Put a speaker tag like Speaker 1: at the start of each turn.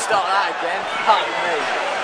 Speaker 1: start that again. Fuck me.